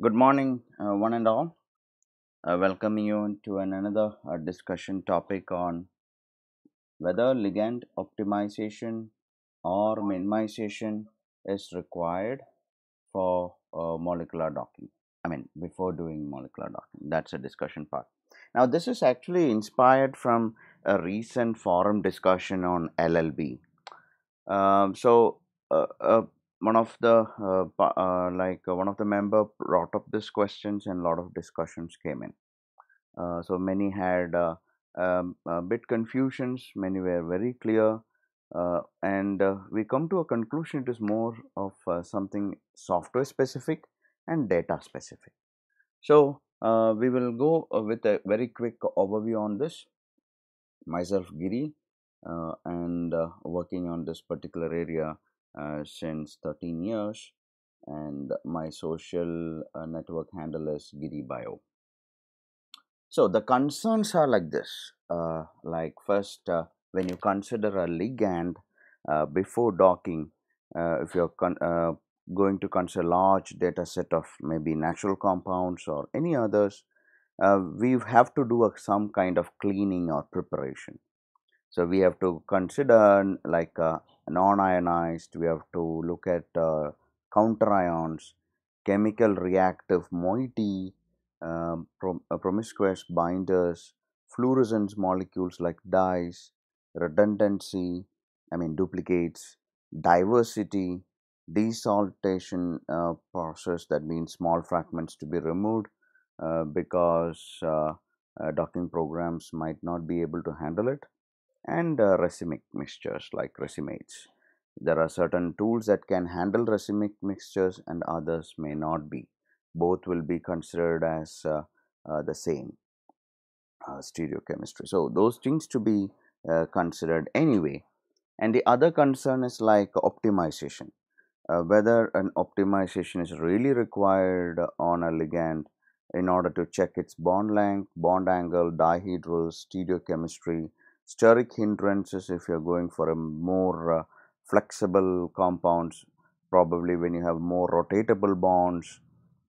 Good morning, uh, one and all. Uh, welcoming you to an another uh, discussion topic on whether ligand optimization or minimization is required for uh, molecular docking. I mean, before doing molecular docking, that's a discussion part. Now, this is actually inspired from a recent forum discussion on LLB. Um, so, uh, uh, one of the uh, uh, like uh, one of the member brought up this questions and a lot of discussions came in. So many had um, a bit confusions many were very clear uh, and uh, we come to a conclusion it is more of uh, something software specific and data specific. So we will go with a very quick overview on this. Myself giri and working on this particular area since 13 years and my social uh, network handle is giri bio. So the concerns are like this uh, like first uh, when you consider a ligand uh, before docking uh, if you're uh, going to consider large data set of maybe natural compounds or any others uh, we have to do a, some kind of cleaning or preparation so we have to consider like uh, non-ionized we have to look at uh, counter ions chemical reactive moiety um, prom- uh, promiscuous binders fluorescence molecules like dyes redundancy i mean duplicates diversity desaltation uh, process that means small fragments to be removed uh, because uh, uh, docking programs might not be able to handle it and uh, racemic mixtures like racemates. There are certain tools that can handle racemic mixtures and others may not be. Both will be considered as uh, uh, the same uh, stereochemistry. So, those things to be uh, considered anyway. And the other concern is like optimization. Uh, whether an optimization is really required on a ligand in order to check its bond length, bond angle, dihedrals, stereochemistry, steric hindrances if you're going for a more uh, flexible compounds. Probably when you have more rotatable bonds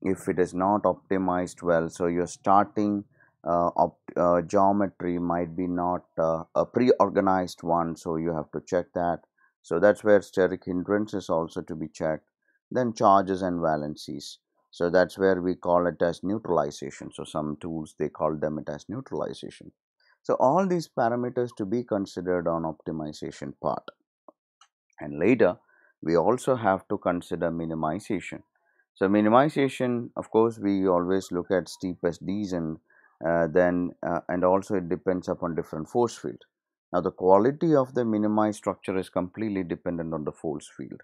if it is not optimized well so your starting uh, uh, geometry might be not uh, a pre-organized one so you have to check that. So that's where steric hindrance is also to be checked. Then charges and valencies. So that's where we call it as neutralization. So some tools they call them it as neutralization so all these parameters to be considered on optimization part. And later, we also have to consider minimization. So minimization, of course, we always look at steepest descent, uh, then uh, and also it depends upon different force field. Now the quality of the minimized structure is completely dependent on the force field.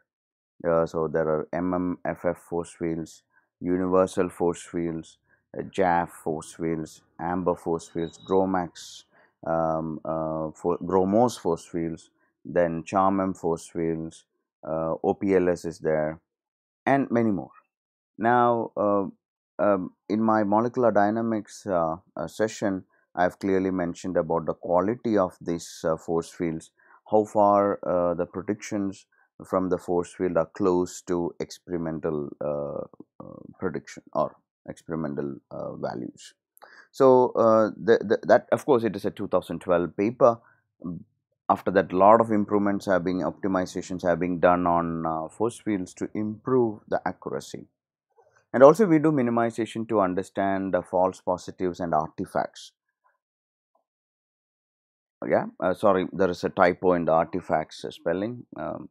Uh, so there are MMFF force fields, universal force fields, uh, JAF force fields, Amber force fields, GROMAX um, uh, for GROMOS force fields, then CHARMM force fields, uh, OPLS is there, and many more. Now, uh, um, in my molecular dynamics uh, uh, session, I've clearly mentioned about the quality of these uh, force fields, how far the predictions from the force field are close to experimental prediction or experimental values. So uh, the, the, that of course it is a 2012 paper. Mm, After that, lot of improvements have been optimizations have been done on uh, force fields to improve the accuracy. And also we do minimization to understand the false positives and artifacts. Yeah, uh, sorry, there is a typo in the artifacts spelling, um,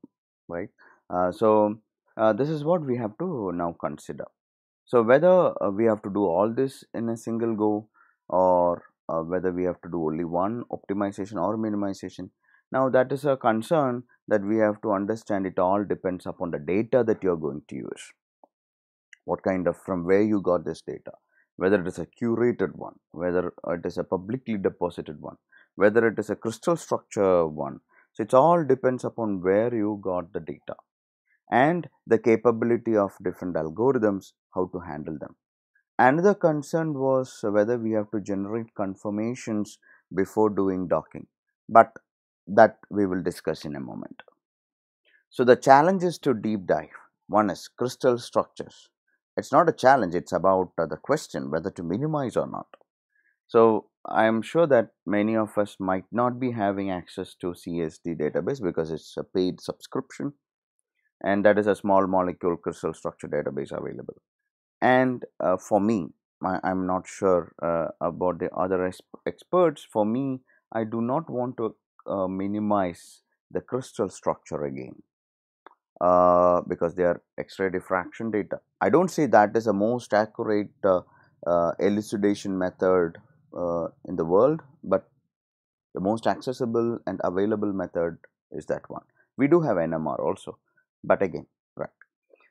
right? Uh, so uh, this is what we have to now consider. So whether uh, we have to do all this in a single go or uh, whether we have to do only one optimization or minimization. Now that is a concern that we have to understand it all depends upon the data that you are going to use. What kind of from where you got this data, whether it is a curated one, whether it is a publicly deposited one, whether it is a crystal structure one. So it all depends upon where you got the data and the capability of different algorithms how to handle them. Another concern was whether we have to generate confirmations before doing docking, but that we will discuss in a moment. So, the challenge is to deep dive. One is crystal structures, it's not a challenge, it's about uh, the question whether to minimize or not. So I am sure that many of us might not be having access to CSD database because it's a paid subscription and that is a small molecule crystal structure database available. And uh, for me, I, am not sure uh, about the other experts. For me, I do not want to uh, minimize the crystal structure again uh, because they are X-ray diffraction data. I don't say that is the most accurate uh, uh, elucidation method in the world, but the most accessible and available method is that one. We do have NMR also, but again.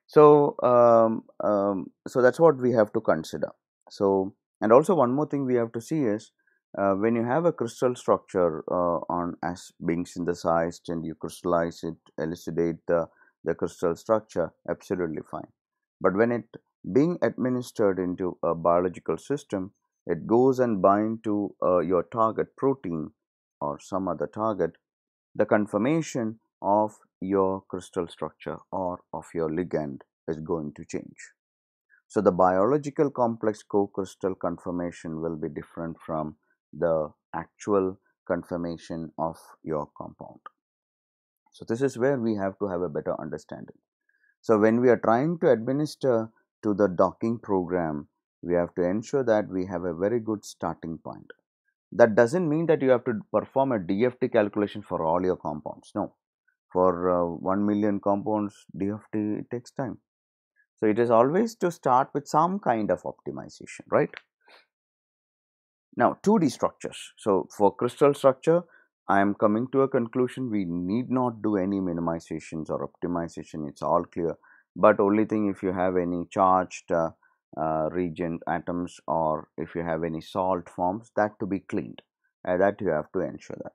So, um, um, so that's what we have to consider. So, and also one more thing we have to see is uh, when you have a crystal structure uh, on as being synthesized and you crystallize it, elucidate the, the crystal structure, absolutely fine. But when it being administered into a biological system, it goes and bind to uh, your target protein or some other target, the conformation of your crystal structure or of your ligand is going to change. So the biological complex co-crystal conformation will be different from the actual conformation of your compound. So this is where we have to have a better understanding. So when we are trying to administer to the docking program we have to ensure that we have a very good starting point. That doesn't mean that you have to perform a DFT calculation for all your compounds. No, for uh, 1 million compounds, DFT takes time. So it is always to start with some kind of optimization, right? Now 2D structures. So for crystal structure, I am coming to a conclusion we need not do any minimizations or optimization. It's all clear. But only thing if you have any charged uh, uh, reagent atoms or if you have any salt forms that to be cleaned uh, that you have to ensure that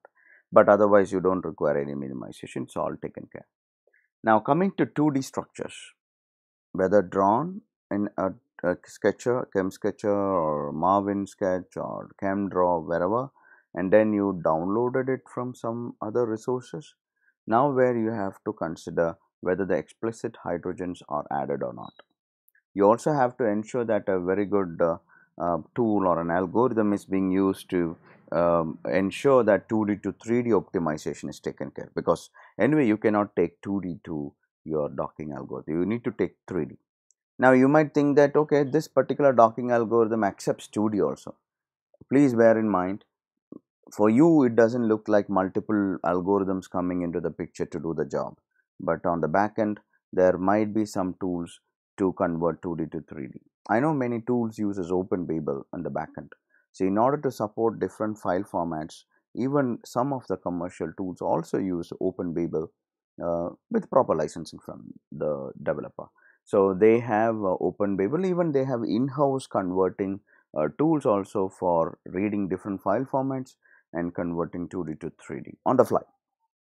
but otherwise you don't require any minimization it's all taken care. Now coming to 2d structures whether drawn in a, a sketcher chem sketcher or marvin sketch or ChemDraw wherever and then you downloaded it from some other resources now where you have to consider whether the explicit hydrogens are added or not. You also have to ensure that a very good uh, uh, tool or an algorithm is being used to um, ensure that 2D to 3D optimization is taken care because anyway you cannot take 2D to your docking algorithm you need to take 3D. Now you might think that okay this particular docking algorithm accepts 2D also. Please bear in mind for you it doesn't look like multiple algorithms coming into the picture to do the job but on the back end there might be some tools to convert 2D to 3D. I know many tools uses OpenBabel on the backend. So in order to support different file formats, even some of the commercial tools also use OpenBabel uh, with proper licensing from the developer. So they have uh, OpenBabel, even they have in-house converting uh, tools also for reading different file formats and converting 2D to 3D on the fly.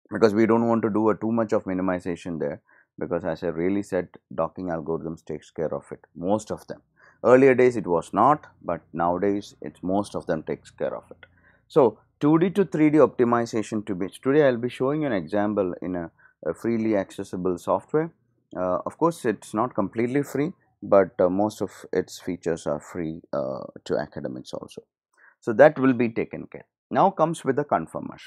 Because we don't want to do a too much of minimization there because as I really said docking algorithms takes care of it most of them earlier days it was not but nowadays it's most of them takes care of it so 2d to 3d optimization to be today i'll be showing an example in a, a freely accessible software uh, of course it's not completely free but uh, most of its features are free uh, to academics also so that will be taken care now comes with the confirmers.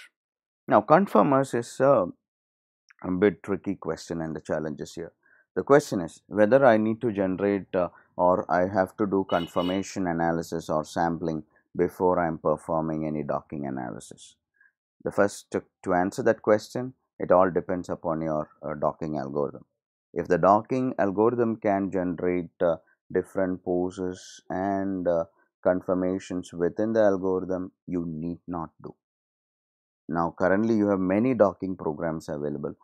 now confirmers is a bit tricky question and the challenges here. The question is whether I need to generate uh, or I have to do confirmation analysis or sampling before I am performing any docking analysis. The first to, to answer that question, it all depends upon your uh, docking algorithm. If the docking algorithm can generate uh, different poses and uh, conformations within the algorithm, you need not do. Now currently you have many docking programs available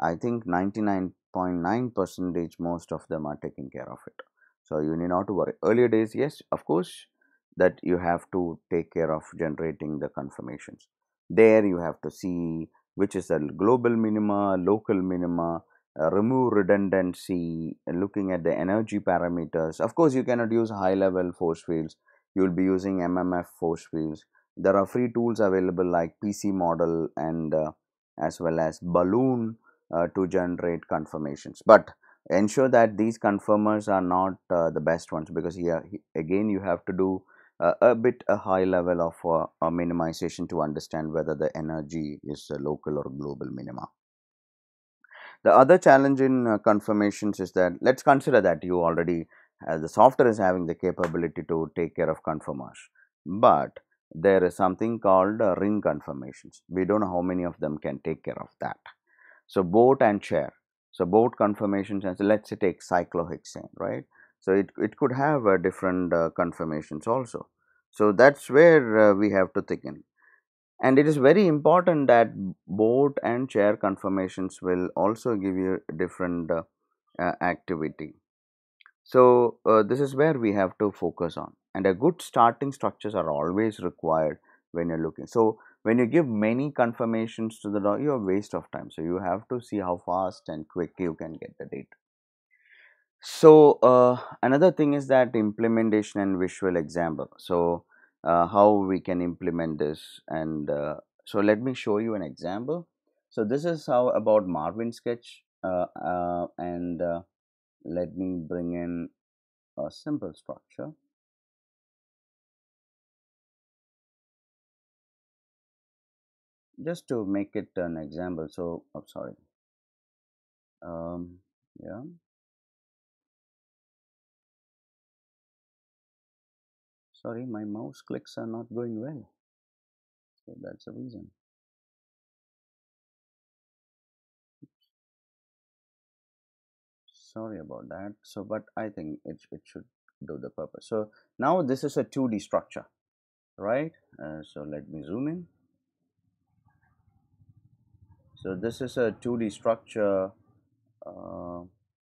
I think 99.9 percentage most of them are taking care of it. So you need not to worry. Earlier days, yes, of course, that you have to take care of generating the conformations. There you have to see which is a global minima, local minima, uh, remove redundancy, looking at the energy parameters. Of course, you cannot use high level force fields. You will be using MMF force fields. There are free tools available like PC model and uh, as well as balloon uh, to generate conformations. But ensure that these confirmers are not uh, the best ones because here again you have to do uh, a bit a high level of uh, minimization to understand whether the energy is a local or global minima. The other challenge in uh, conformations is that let's consider that you already uh, the software is having the capability to take care of confirmers, but there is something called uh, ring confirmations. We don't know how many of them can take care of that. So boat and chair. So boat conformations and let's say take cyclohexane, right? So it, it could have uh, different uh, conformations also. So that's where uh, we have to think in and it is very important that boat and chair conformations will also give you different uh, uh, activity so uh, this is where we have to focus on and a good starting structures are always required when you're looking so when you give many confirmations to the dog you have waste of time. So you have to see how fast and quick you can get the data. So uh, another thing is that implementation and visual example. So uh, how we can implement this and uh, so let me show you an example. So this is how about marvin sketch uh, uh and uh, let me bring in a simple structure just to make it an example so I'm oh, sorry. Um, yeah. Sorry my mouse clicks are not going well. So that's the reason. Sorry about that. So but i think it, it should do the purpose. So now this is a 2d structure right? Uh, so let me zoom in so this is a 2d structure uh,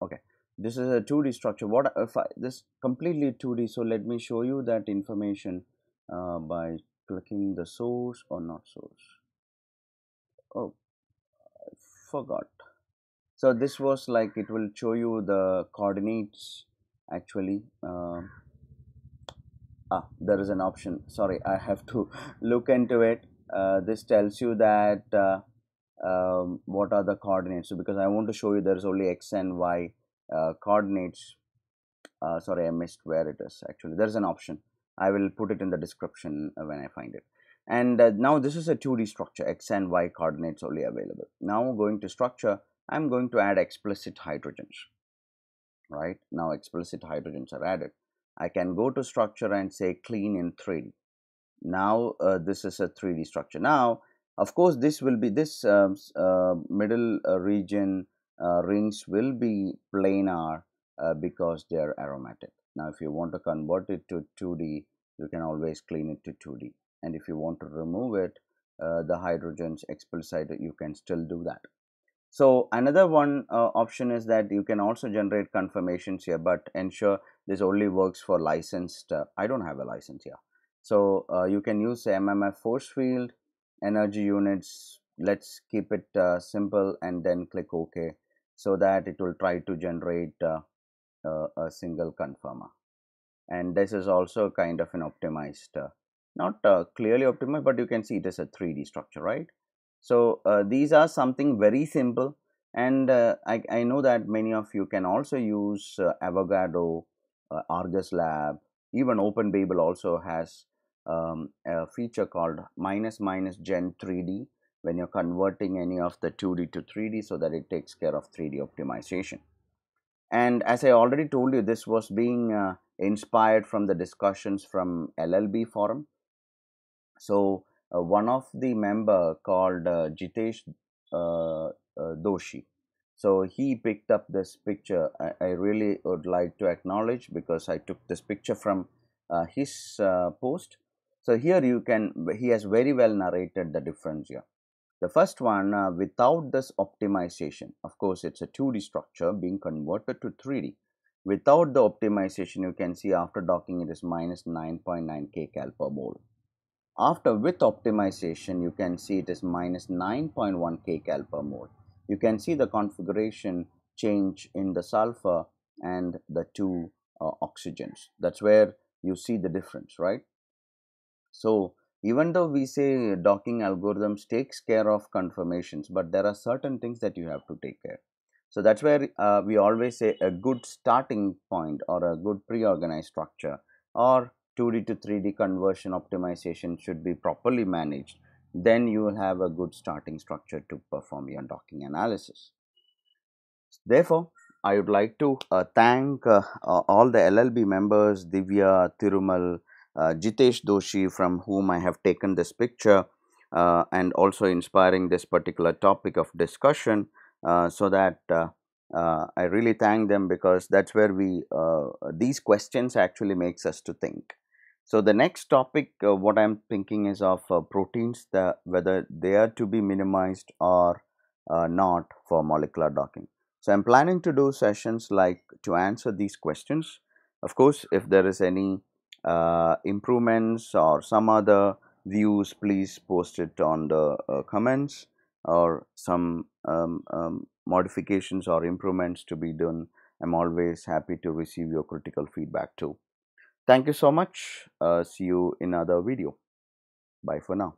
okay. This is a 2d structure. What if I, this completely 2d so let me show you that information uh, by clicking the source or not source. Oh I forgot. So this was like it will show you the coordinates actually uh, ah there is an option. Sorry I have to look into it. Uh, this tells you that uh, um, what are the coordinates? So because I want to show you there is only x and y uh, coordinates. Uh, sorry I missed where it is actually. There's an option. I will put it in the description uh, when I find it. And uh, now this is a 2d structure x and y coordinates only available. Now going to structure I'm going to add explicit hydrogens right? Now explicit hydrogens are added. I can go to structure and say clean in 3d now uh, this is a 3d structure. Now of course this will be this um, uh, middle region uh, rings will be planar uh, because they are aromatic. Now, if you want to convert it to 2D, you can always clean it to 2D. And if you want to remove it, uh, the hydrogens explicit, you can still do that. So, another one uh, option is that you can also generate confirmations here, but ensure this only works for licensed. Uh, I don't have a license here. So, uh, you can use MMF force field, energy units. Let's keep it simple and then click OK so that it will try to generate uh, uh, a single conformer and this is also kind of an optimized uh, not uh, clearly optimized but you can see it is a 3d structure right so uh, these are something very simple and uh, I, I, know that many of you can also use avogadro argus lab even openbabel also has um, a feature called minus minus gen 3d when you're converting any of the 2D to 3D so that it takes care of 3D optimization. And as I already told you, this was being uh, inspired from the discussions from LLB forum. So uh, one of the member called uh, Jitesh uh, uh, Doshi. So he picked up this picture. I, I, really would like to acknowledge because I took this picture from uh, his post. So here you can, he has very well narrated the difference here. The first one, uh, without this optimization, of course, it's a 2D structure being converted to 3D. Without the optimization, you can see after docking it is minus 9.9 kcal per mole. After with optimization, you can see it is minus 9.1 kcal per mole. You can see the configuration change in the sulfur and the two uh, oxygens. That's where you see the difference, right? So, even though we say docking algorithms takes care of confirmations, but there are certain things that you have to take care So that's where uh, we always say a good starting point or a good pre-organized structure or 2D to 3D conversion optimization should be properly managed. Then you will have a good starting structure to perform your docking analysis. Therefore, I would like to uh, thank uh, all the LLB members, Divya, Tirumal, uh, Jitesh Doshi, from whom I have taken this picture, uh, and also inspiring this particular topic of discussion. Uh, so that uh, uh, I really thank them because that's where we these questions actually makes us to think. So the next topic, what I'm thinking is of proteins, the whether they are to be minimized or not for molecular docking. So I'm planning to do sessions like to answer these questions. Of course, if there is any uh, improvements or some other views, please post it on the uh, comments or some um, um, modifications or improvements to be done, I'm always happy to receive your critical feedback too. Thank you so much. Uh, see you in another video. Bye for now.